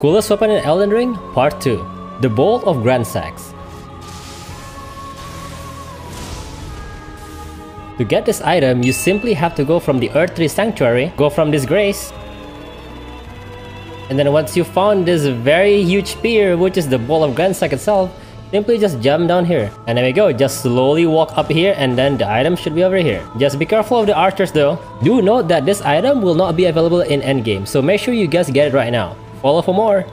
Coolest weapon in Elden Ring, Part 2. The Bolt of Grand Gransax. To get this item, you simply have to go from the Erdtree Sanctuary, go from Disgrace, and then once you found this very huge spear, which is the Bolt of Gransax itself, simply just jump down here. And there we go, just slowly walk up here and then the item should be over here. Just be careful of the archers though. Do note that this item will not be available in endgame, so make sure you guys get it right now. Follow for more.